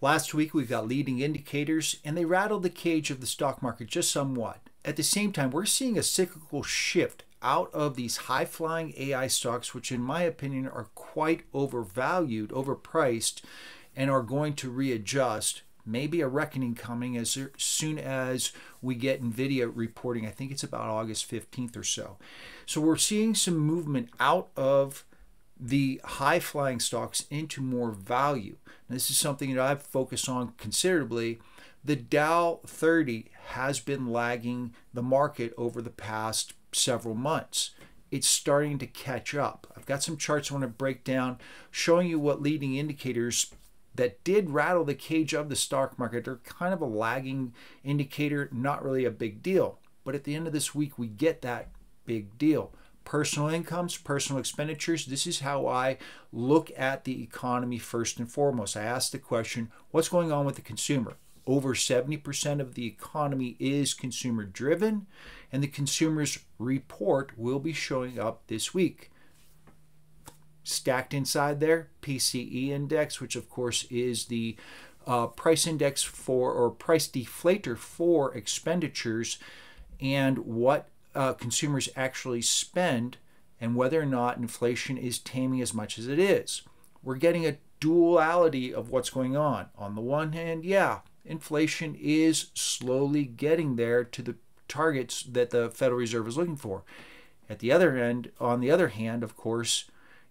Last week we got leading indicators and they rattled the cage of the stock market just somewhat. At the same time, we're seeing a cyclical shift out of these high flying AI stocks, which, in my opinion, are quite overvalued, overpriced, and are going to readjust. Maybe a reckoning coming as er, soon as we get NVIDIA reporting. I think it's about August 15th or so. So we're seeing some movement out of the high flying stocks into more value. This is something that I've focused on considerably. The Dow 30 has been lagging the market over the past several months. It's starting to catch up. I've got some charts I want to break down showing you what leading indicators that did rattle the cage of the stock market They're kind of a lagging indicator, not really a big deal. But at the end of this week, we get that big deal personal incomes, personal expenditures. This is how I look at the economy first and foremost. I ask the question what's going on with the consumer? Over 70% of the economy is consumer driven, and the consumer's report will be showing up this week. Stacked inside there, PCE index, which of course is the uh, price index for or price deflator for expenditures and what uh, consumers actually spend and whether or not inflation is taming as much as it is. We're getting a duality of what's going on. On the one hand, yeah, inflation is slowly getting there to the targets that the Federal Reserve is looking for. At the other end, on the other hand, of course,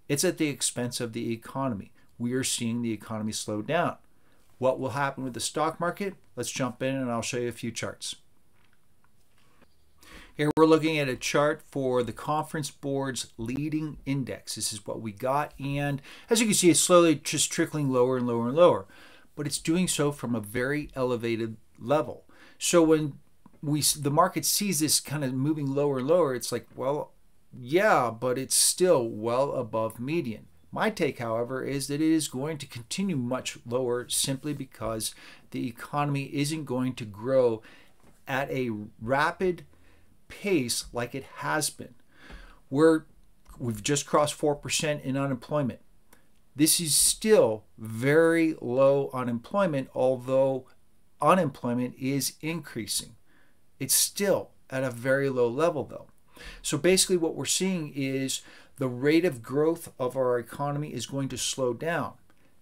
it's at the expense of the economy. We are seeing the economy slow down. What will happen with the stock market? Let's jump in and I'll show you a few charts. Here we're looking at a chart for the conference board's leading index. This is what we got. And as you can see, it's slowly just trickling lower and lower and lower. But it's doing so from a very elevated level. So when we the market sees this kind of moving lower and lower, it's like, well, yeah, but it's still well above median. My take, however, is that it is going to continue much lower simply because the economy isn't going to grow at a rapid pace like it has been. We're we've just crossed 4% in unemployment. This is still very low unemployment, although unemployment is increasing. It's still at a very low level, though. So basically, what we're seeing is the rate of growth of our economy is going to slow down.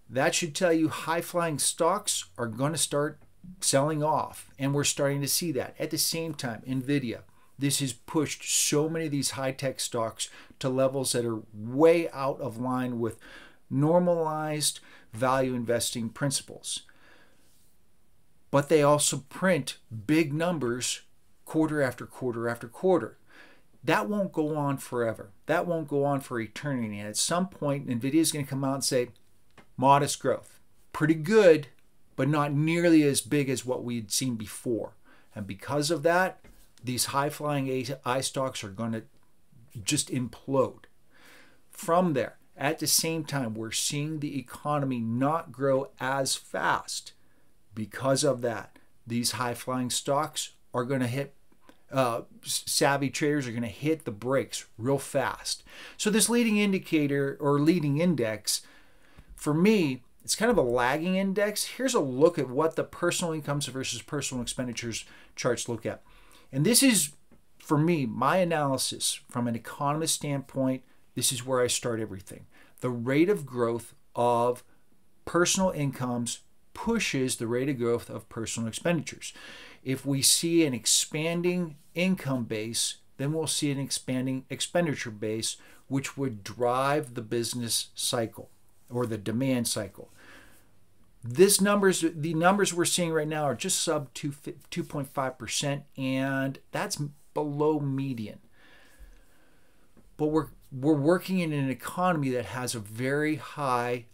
That should tell you high flying stocks are going to start selling off, and we're starting to see that. At the same time, NVIDIA, this has pushed so many of these high tech stocks to levels that are way out of line with normalized value investing principles. But they also print big numbers quarter after quarter after quarter. That won't go on forever. That won't go on for eternity. And at some point, NVIDIA is going to come out and say, modest growth. Pretty good, but not nearly as big as what we had seen before. And because of that, these high flying stocks are going to just implode. From there, at the same time, we're seeing the economy not grow as fast. Because of that, these high flying stocks are going to hit, uh, savvy traders are going to hit the brakes real fast. So, this leading indicator or leading index, for me, it's kind of a lagging index. Here's a look at what the personal incomes versus personal expenditures charts look at. And this is, for me, my analysis from an economist standpoint. This is where I start everything. The rate of growth of personal incomes pushes the rate of growth of personal expenditures. If we see an expanding income base, then we'll see an expanding expenditure base, which would drive the business cycle or the demand cycle. This numbers, the numbers we're seeing right now are just sub 2.5%, and that's below median. But we're we're working in an economy that has a very high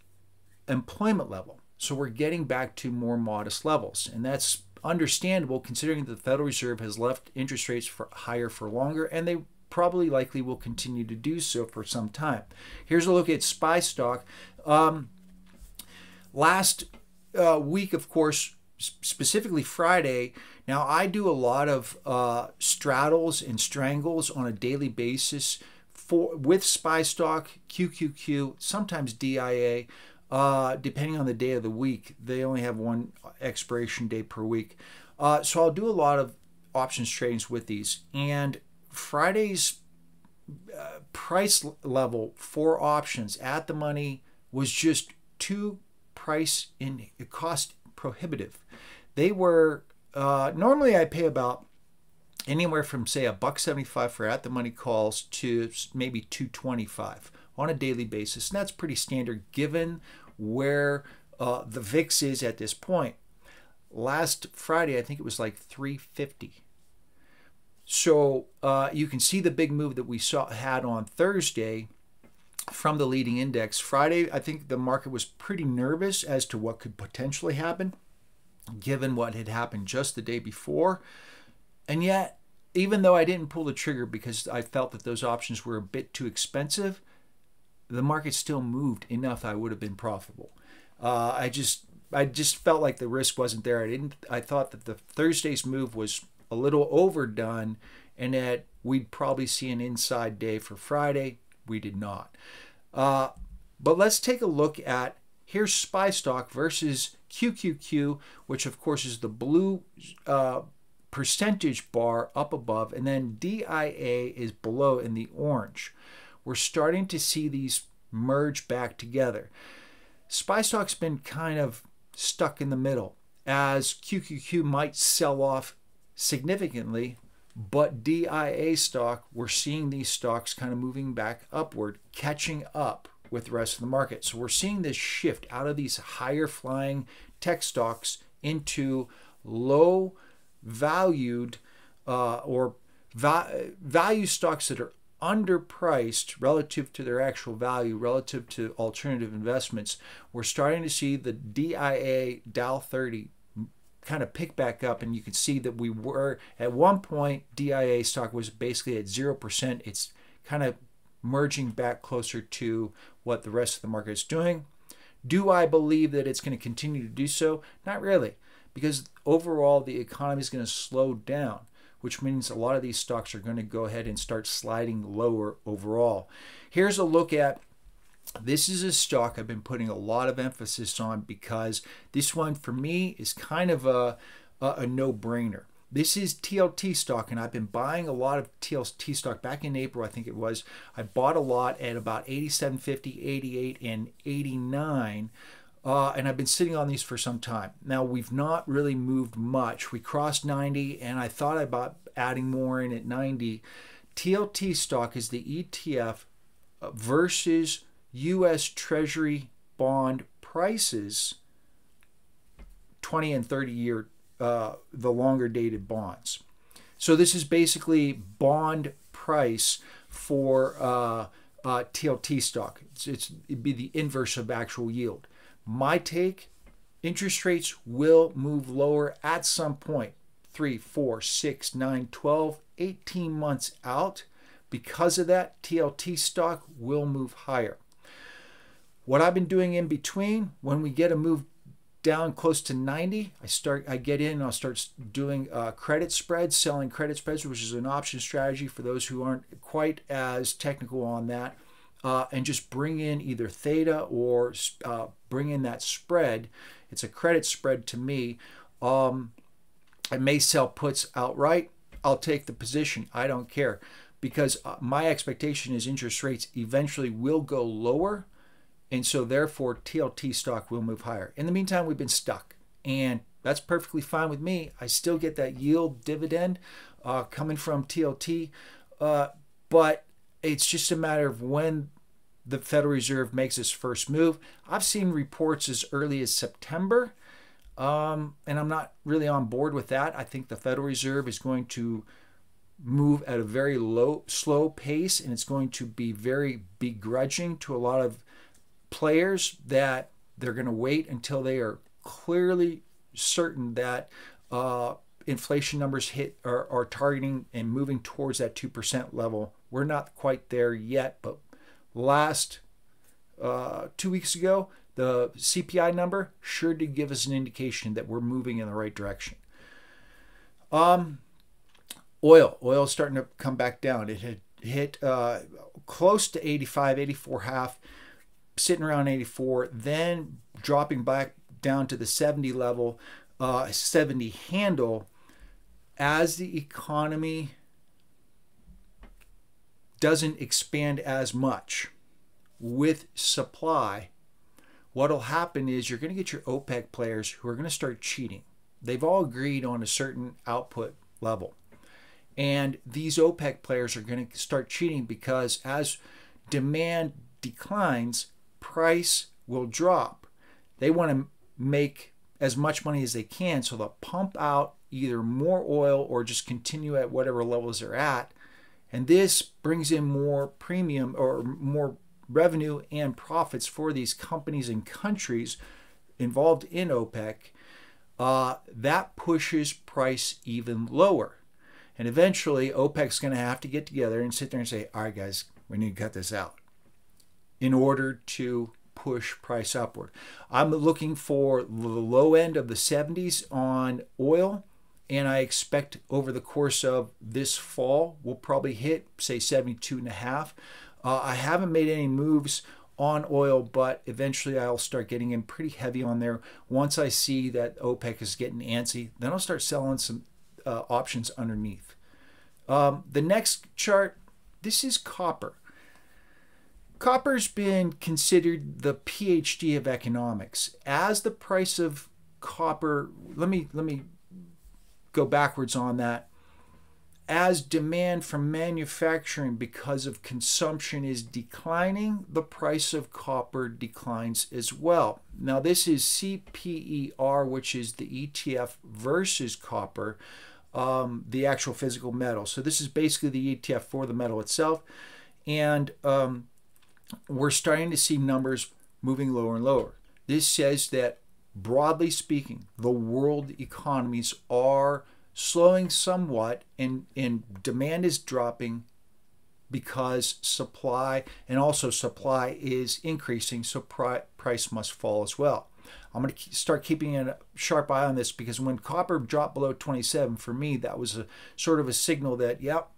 employment level. So we're getting back to more modest levels. And that's understandable considering that the Federal Reserve has left interest rates for higher for longer and they probably likely will continue to do so for some time. Here's a look at SPY stock. Um, last uh, week, of course, specifically Friday. Now, I do a lot of uh, straddles and strangles on a daily basis for with SPY stock, QQQ, sometimes DIA. Uh, depending on the day of the week, they only have one expiration day per week. Uh, so I'll do a lot of options tradings with these. And Friday's uh, price level for options at the money was just too price in cost prohibitive. They were uh, normally I pay about anywhere from say a buck 75 for at the money calls to maybe 225 on a daily basis. And that's pretty standard given where uh, the vix is at this point. Last friday i think it was like 350 so uh, you can see the big move that we saw had on thursday from the leading index friday i think the market was pretty nervous as to what could potentially happen given what had happened just the day before and yet even though I didn't pull the trigger because I felt that those options were a bit too expensive, the market still moved enough I would have been profitable. Uh, I just I just felt like the risk wasn't there. I didn't. I thought that the Thursday's move was a little overdone, and that we'd probably see an inside day for Friday. We did not. Uh, but let's take a look at here's SPY stock versus QQQ, which of course is the blue uh, percentage bar up above, and then DIA is below in the orange. We're starting to see these merge back together. SPY stock's been kind of stuck in the middle as QQQ might sell off significantly, but DIA stock, we're seeing these stocks kind of moving back upward, catching up with the rest of the market. So we're seeing this shift out of these higher flying tech stocks into low valued uh, or va- value stocks that are underpriced relative to their actual value, relative to alternative investments, we're starting to see the DIA Dow 30 kind of pick back up and you can see that we were at one point DIA stock was basically at 0%. It's kind of merging back closer to what the rest of the market is doing. Do I believe that it's going to continue to do so? Not really because overall the economy is going to slow down, which means a lot of these stocks are going to go ahead and start sliding lower overall. Here's a look at this is a stock I've been putting a lot of emphasis on because this one for me is kind of a, a, a no-brainer. This is TLT stock, and I've been buying a lot of TLT stock back in April, I think it was. I bought a lot at about 87.50, 88, and 89. Uh, and I've been sitting on these for some time. Now, we've not really moved much. We crossed 90, and I thought about adding more in at 90. TLT stock is the ETF versus U.S. Treasury bond prices, 20 and 30 year, uh, the longer dated bonds. So, this is basically bond price for uh, uh, TLT stock. It's, it's, it'd be the inverse of actual yield. My take interest rates will move lower at some point 3, 4, 6, 9, 12, 18 months out. Because of that, TLT stock will move higher. What I've been doing in between, when we get a move down close to 90, I start I get in and I'll start doing uh, credit spreads, selling credit spreads, which is an option strategy for those who aren't quite as technical on that uh, and just bring in either theta or uh, bring in that spread. It's a credit spread to me. Um, I may sell puts outright. I'll take the position. I don't care because uh, my expectation is interest rates eventually will go lower. And so, therefore, TLT stock will move higher. In the meantime, we've been stuck. And that's perfectly fine with me. I still get that yield dividend uh, coming from TLT. Uh, but it's just a matter of when the Federal Reserve makes its first move. I've seen reports as early as September, um, and I'm not really on board with that. I think the Federal Reserve is going to move at a very low, slow pace, and it's going to be very begrudging to a lot of players that they're going to wait until they are clearly certain that uh, inflation numbers hit are, are targeting and moving towards that 2% level. We're not quite there yet, but last uh, two weeks ago, the CPI number sure did give us an indication that we're moving in the right direction. Um, oil, oil is starting to come back down. It had hit uh, close to 85, 84 half. Sitting around 84, then dropping back down to the 70 level, uh, 70 handle as the economy doesn't expand as much with supply, what'll happen is you're going to get your OPEC players who are going to start cheating. They've all agreed on a certain output level. And these OPEC players are going to start cheating because as demand declines, price will drop. They want to make as much money as they can, so they'll pump out either more oil or just continue at whatever levels they're at. And this brings in more premium or more revenue and profits for these companies and countries involved in OPEC. Uh, that pushes price even lower. And eventually, OPEC's going to have to get together and sit there and say, all right, guys, we need to cut this out in order to push price upward. I'm looking for the low end of the 70s on oil, and I expect over the course of this fall, we'll probably hit, say, 72 and a half. Uh, I haven't made any moves on oil, but eventually I'll start getting in pretty heavy on there. Once I see that OPEC is getting antsy, then I'll start selling some uh, options underneath. Um, the next chart, this is copper. Copper's been considered the PhD of economics. As the price of copper, let me let me go backwards on that. As demand from manufacturing because of consumption is declining, the price of copper declines as well. Now, this is CPER, which is the ETF versus copper, um, the actual physical metal. So, this is basically the ETF for the metal itself. And um, we're starting to see numbers moving lower and lower. This says that, broadly speaking, the world economies are slowing somewhat and, and demand is dropping because supply and also supply is increasing, so pri- price must fall as well. I'm going to start keeping a sharp eye on this because when copper dropped below 27, for me, that was a sort of a signal that, yep,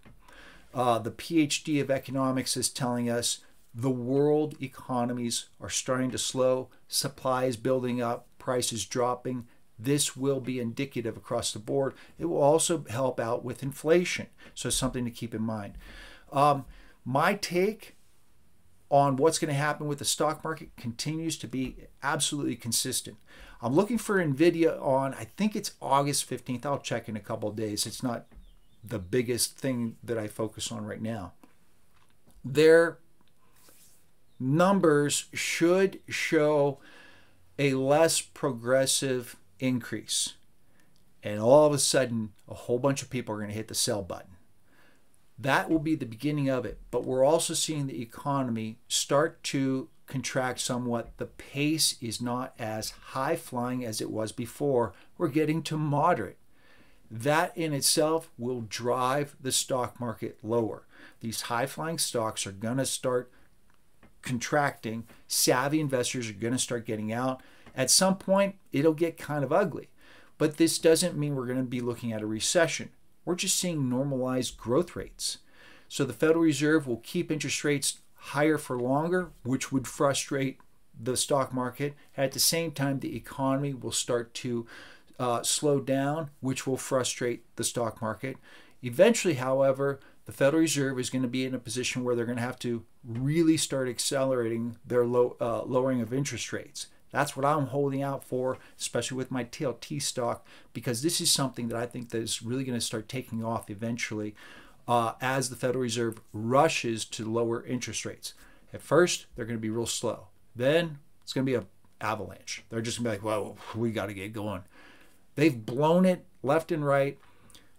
uh, the PhD of economics is telling us the world economies are starting to slow, supply is building up, prices dropping. This will be indicative across the board. It will also help out with inflation. So, something to keep in mind. Um, my take on what's going to happen with the stock market continues to be absolutely consistent. I'm looking for Nvidia on, I think it's August 15th. I'll check in a couple days. It's not the biggest thing that I focus on right now. Their numbers should show a less progressive increase. And all of a sudden, a whole bunch of people are going to hit the sell button. That will be the beginning of it. But we're also seeing the economy start to contract somewhat. The pace is not as high flying as it was before. We're getting to moderate. That in itself will drive the stock market lower. These high flying stocks are going to start contracting, savvy investors are going to start getting out. At some point, it'll get kind of ugly. But this doesn't mean we're going to be looking at a recession. We're just seeing normalized growth rates. So the Federal Reserve will keep interest rates higher for longer, which would frustrate the stock market. At the same time, the economy will start to uh, slow down, which will frustrate the stock market. Eventually, however, the Federal Reserve is going to be in a position where they're going to have to really start accelerating their low, uh, lowering of interest rates. That's what I'm holding out for, especially with my TLT stock, because this is something that I think that is really going to start taking off eventually uh, as the Federal Reserve rushes to lower interest rates. At first, they're going to be real slow. Then it's going to be an avalanche. They're just going to be like, well, we got to get going. They've blown it left and right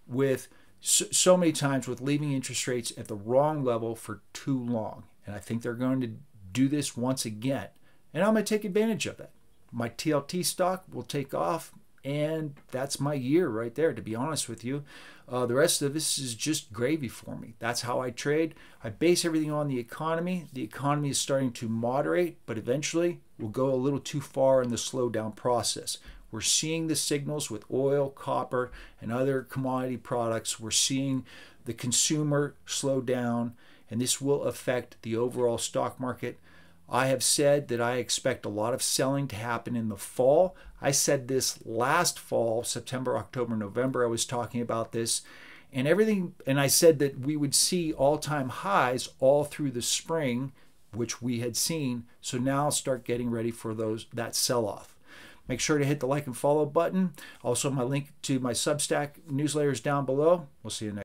with so, many times with leaving interest rates at the wrong level for too long. And I think they're going to do this once again. And I'm going to take advantage of that. My TLT stock will take off, and that's my year right there, to be honest with you. Uh, the rest of this is just gravy for me. That's how I trade. I base everything on the economy. The economy is starting to moderate, but eventually will go a little too far in the slowdown process. We're seeing the signals with oil, copper, and other commodity products. We're seeing the consumer slow down, and this will affect the overall stock market. I have said that I expect a lot of selling to happen in the fall. I said this last fall, September, October, November. I was talking about this and everything. And I said that we would see all time highs all through the spring, which we had seen. So now start getting ready for those that sell off. Make sure to hit the like and follow button. Also, my link to my Substack newsletters down below. We'll see you next.